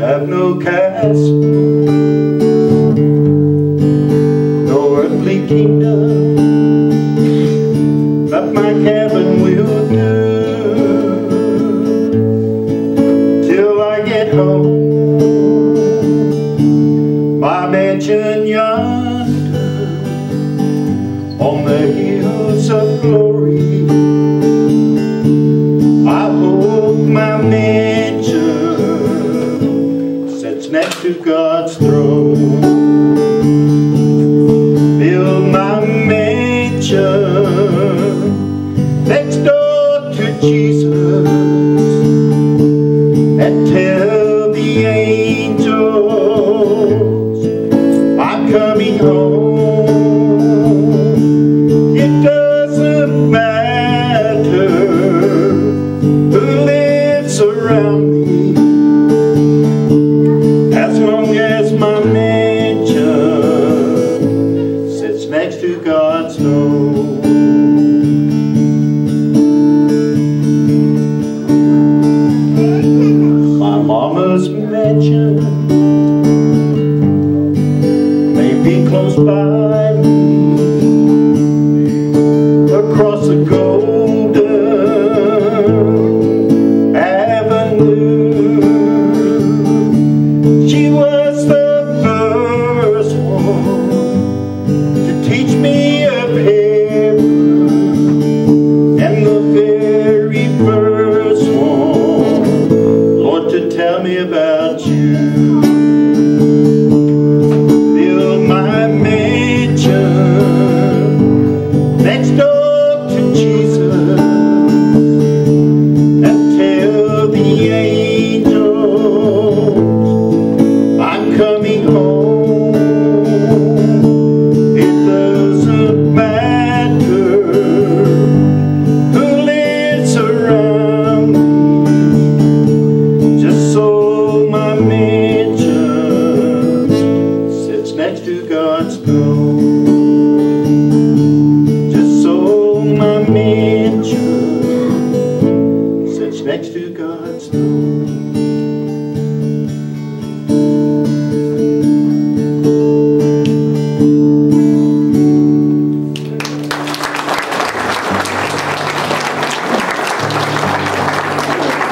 have no castle, no earthly kingdom, but my cabin will do. Till I get home. My mansion yonder on the hills of God's throne. Build my mansion next door to Jesus and tell the angels I'm coming home. was mentioned may be close by me across the golden avenue. She was the first one to teach me Jesus. pledge to God's name.